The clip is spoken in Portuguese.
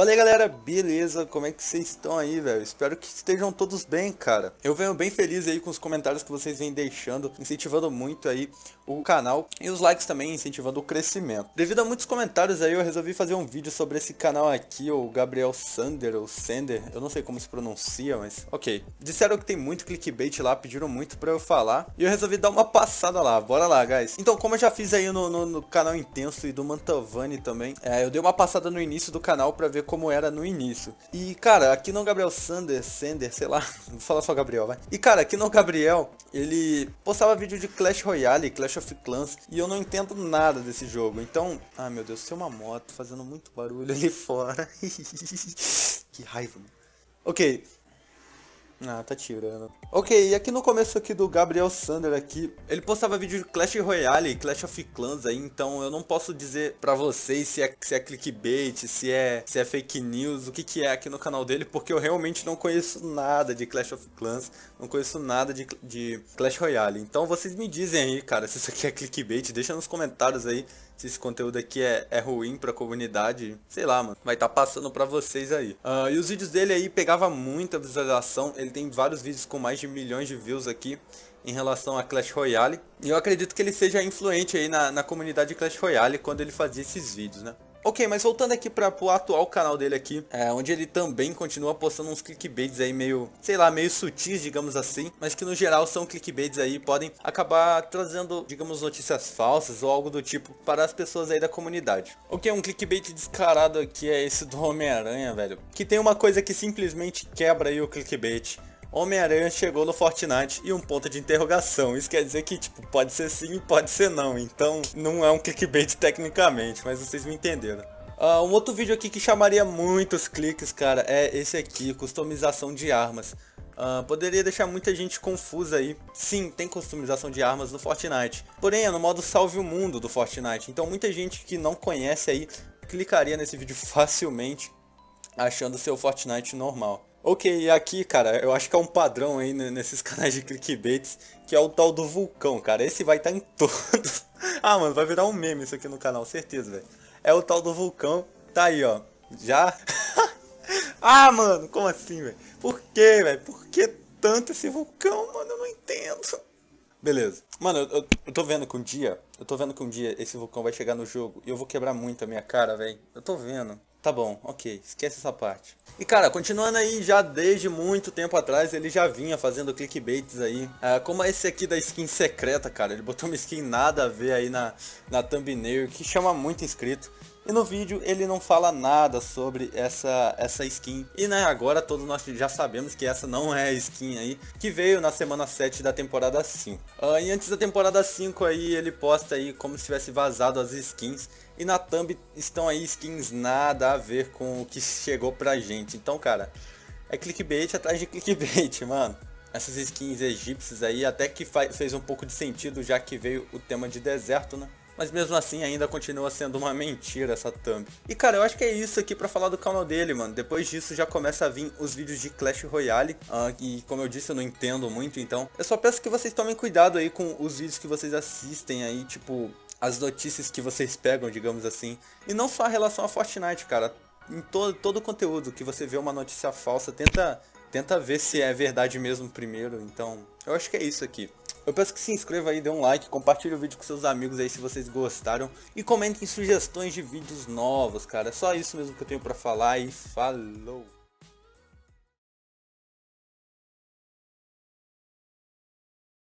Fala aí galera, beleza? Como é que vocês estão aí, velho? Espero que estejam todos bem, cara. Eu venho bem feliz aí com os comentários que vocês vêm deixando, incentivando muito aí o canal e os likes também incentivando o crescimento. Devido a muitos comentários aí, eu resolvi fazer um vídeo sobre esse canal aqui, o Gabriel Sander, ou Sender, eu não sei como se pronuncia, mas ok. Disseram que tem muito clickbait lá, pediram muito pra eu falar, e eu resolvi dar uma passada lá, bora lá, guys. Então, como eu já fiz aí no, no, no canal Intenso e do Mantovani também, é, eu dei uma passada no início do canal pra ver como era no início. E, cara, aqui no Gabriel Sander, Sender, sei lá, vou falar só Gabriel, vai. E, cara, aqui no Gabriel, ele postava vídeo de Clash Royale, Clash of Clans, e eu não entendo nada desse jogo. Então, ah, meu Deus, tem uma moto fazendo muito barulho ali fora. que raiva, mano. Ok, ah, tá tirando. Ok, e aqui no começo aqui do Gabriel Sander aqui, ele postava vídeo de Clash Royale, Clash of Clans aí, então eu não posso dizer pra vocês se é, se é clickbait, se é, se é fake news, o que que é aqui no canal dele, porque eu realmente não conheço nada de Clash of Clans, não conheço nada de, de Clash Royale. Então vocês me dizem aí, cara, se isso aqui é clickbait, deixa nos comentários aí se esse conteúdo aqui é, é ruim pra comunidade, sei lá, mano, vai estar tá passando pra vocês aí. Uh, e os vídeos dele aí pegava muita visualização, ele tem vários vídeos com mais de milhões de views aqui em relação a Clash Royale. E eu acredito que ele seja influente aí na, na comunidade Clash Royale quando ele fazia esses vídeos, né? Ok, mas voltando aqui para o atual canal dele aqui, é, onde ele também continua postando uns clickbaits aí meio, sei lá, meio sutis, digamos assim, mas que no geral são clickbaits aí, podem acabar trazendo, digamos, notícias falsas ou algo do tipo para as pessoas aí da comunidade. Ok, um clickbait descarado aqui é esse do Homem-Aranha, velho, que tem uma coisa que simplesmente quebra aí o clickbait. Homem-Aranha chegou no Fortnite e um ponto de interrogação. Isso quer dizer que, tipo, pode ser sim, pode ser não. Então, não é um clickbait tecnicamente, mas vocês me entenderam. Uh, um outro vídeo aqui que chamaria muitos cliques, cara, é esse aqui, customização de armas. Uh, poderia deixar muita gente confusa aí. Sim, tem customização de armas no Fortnite. Porém, é no modo salve o mundo do Fortnite. Então muita gente que não conhece aí clicaria nesse vídeo facilmente achando seu Fortnite normal. Ok, aqui, cara, eu acho que é um padrão aí nesses canais de clickbaits, que é o tal do vulcão, cara. Esse vai estar tá em todos. ah, mano, vai virar um meme isso aqui no canal, certeza, velho. É o tal do vulcão, tá aí, ó. Já? ah, mano, como assim, velho? Por que, velho? Por que tanto esse vulcão, mano? Eu não entendo. Beleza. Mano, eu, eu, tô vendo que um dia, eu tô vendo que um dia esse vulcão vai chegar no jogo e eu vou quebrar muito a minha cara, velho. Eu tô vendo. Tá bom, ok, esquece essa parte. E cara, continuando aí, já desde muito tempo atrás, ele já vinha fazendo clickbaits aí. É, como esse aqui da skin secreta, cara. Ele botou uma skin nada a ver aí na, na thumbnail, que chama muito inscrito. E no vídeo ele não fala nada sobre essa, essa skin. E né, agora todos nós já sabemos que essa não é a skin aí, que veio na semana 7 da temporada 5. Uh, ah, e antes da temporada 5 aí, ele posta aí como se tivesse vazado as skins. E na thumb estão aí skins nada a ver com o que chegou pra gente. Então, cara, é clickbait atrás de clickbait, mano. Essas skins egípcias aí até que fez um pouco de sentido, já que veio o tema de deserto, né? Mas mesmo assim ainda continua sendo uma mentira essa thumb. E cara, eu acho que é isso aqui pra falar do canal dele, mano. Depois disso já começa a vir os vídeos de Clash Royale, uh, e como eu disse, eu não entendo muito, então eu só peço que vocês tomem cuidado aí com os vídeos que vocês assistem aí, tipo, as notícias que vocês pegam, digamos assim. E não só a relação a Fortnite, cara. Em todo, todo conteúdo que você vê uma notícia falsa, tenta, tenta ver se é verdade mesmo primeiro. Então, eu acho que é isso aqui. Eu peço que se inscreva aí, dê um like, compartilhe o vídeo com seus amigos aí se vocês gostaram. E comentem sugestões de vídeos novos, cara. É só isso mesmo que eu tenho pra falar e falou!